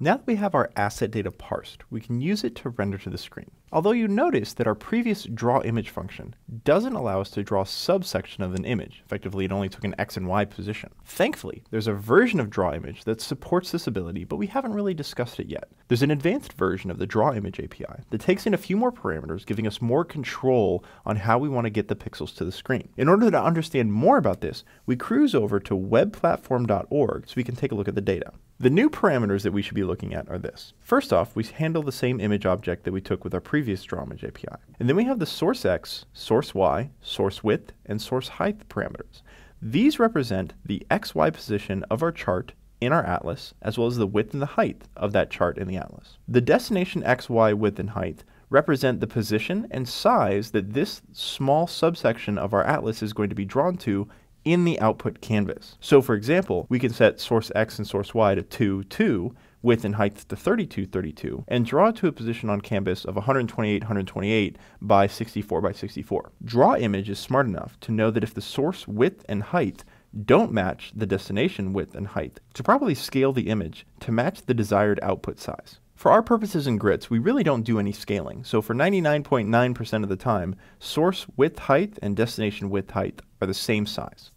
Now that we have our asset data parsed, we can use it to render to the screen. Although you notice that our previous draw image function doesn't allow us to draw a subsection of an image. Effectively, it only took an X and Y position. Thankfully, there's a version of draw image that supports this ability, but we haven't really discussed it yet. There's an advanced version of the draw image API that takes in a few more parameters, giving us more control on how we want to get the pixels to the screen. In order to understand more about this, we cruise over to webplatform.org so we can take a look at the data. The new parameters that we should be looking at are this. First off, we handle the same image object that we took with our previous drawimage API. And then we have the source X, source Y, source width, and source height parameters. These represent the XY position of our chart in our atlas, as well as the width and the height of that chart in the atlas. The destination XY width and height represent the position and size that this small subsection of our atlas is going to be drawn to in the output canvas. So for example, we can set source X and source Y to 2, 2, width and height to 32, 32, and draw to a position on canvas of 128, 128 by 64 by 64. Draw image is smart enough to know that if the source width and height don't match the destination width and height, to properly scale the image to match the desired output size. For our purposes in grits, we really don't do any scaling, so for 99.9% of the time, source width height and destination width height are the same size.